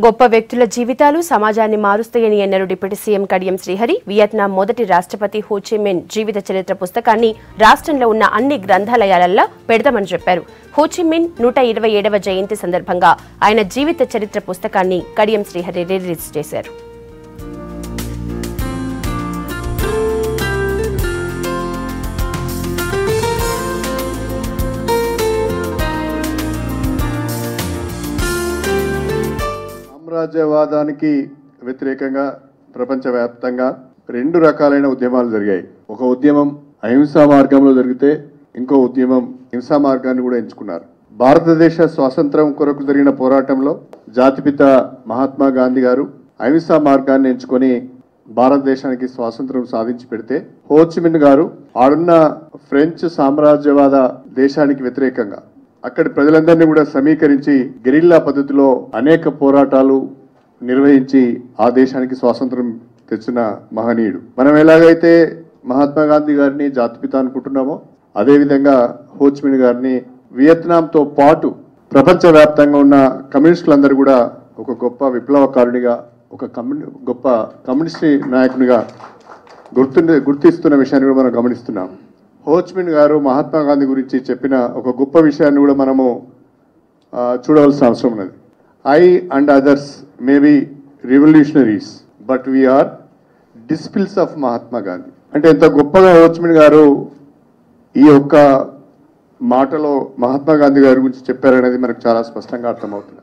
గొప్ప వ్యక్తుల జీవితాలు సమాజాన్ని మారుస్తాయని అన్నారు deputy CM Kadiyam Srihari. Vietnam మొదటి రాష్ట్రపతి హోచిమిన్ జీవిత చరిత్ర పుస్తకాన్ని రాష్ట్రంలో ఉన్న అన్ని గ్రంథాలయాలలో పెడతామని చెప్పారు. హోచిమిన్ నూట ఇరవై ఏడవ జయంతి సందర్భంగా ఆయన జీవిత చరిత్ర పుస్తకాన్ని కడియం శ్రీహరి రిలీజ్ చేశారు. సామ్రాజ్యవాదానికి వ్యతిరేకంగా ప్రపంచవ్యాప్తంగా రెండు రకాలైన ఉద్యమాలు జరిగాయి. ఒక ఉద్యమం అహింసా మార్గంలో జరిగితే ఇంకో ఉద్యమం హింసా మార్గాన్ని కూడా ఎంచుకున్నారు. భారతదేశ స్వాతంత్రం కొరకు జరిగిన పోరాటంలో జాతిపిత మహాత్మా గాంధీ గారు అహింసా మార్గాన్ని ఎంచుకొని భారతదేశానికి స్వాతంత్రం సాధించి పెడితే హోచిమిన్ గారు ఆడున్న ఫ్రెంచ్ సామ్రాజ్యవాద దేశానికి వ్యతిరేకంగా అక్కడి ప్రజలందరినీ కూడా సమీకరించి గెరిల్లా పద్ధతిలో అనేక పోరాటాలు నిర్వహించి ఆ దేశానికి స్వాతంత్రం తెచ్చిన మహనీయుడు. మనం ఎలాగైతే మహాత్మా గాంధీ గారిని జాతిపిత అనుకుంటున్నామో అదేవిధంగా హోచ్మిన్ గారిని వియత్నాంతో పాటు ప్రపంచవ్యాప్తంగా ఉన్న కమ్యూనిస్టులందరూ కూడా ఒక గొప్ప విప్లవకారునిగా ఒక కమ్యూని గొప్ప కమ్యూనిస్ట్ నాయకునిగా గుర్తు గుర్తిస్తున్న విషయాన్ని కూడా మనం గమనిస్తున్నాం. హోచ్మిన్ గారు మహాత్మా గాంధీ గురించి చెప్పిన ఒక గొప్ప విషయాన్ని కూడా మనము చూడవలసిన అవసరం ఉన్నది. I and others maybe revolutionaries but we are disciples of Mahatma Gandhi. అంటే ఎంత గొప్పగా హోచ్మిన్ గారు ఈ యొక్క మాటలో మహాత్మా గాంధీ గారి గురించి చెప్పారనేది మనకు చాలా స్పష్టంగా అర్థమవుతుంది.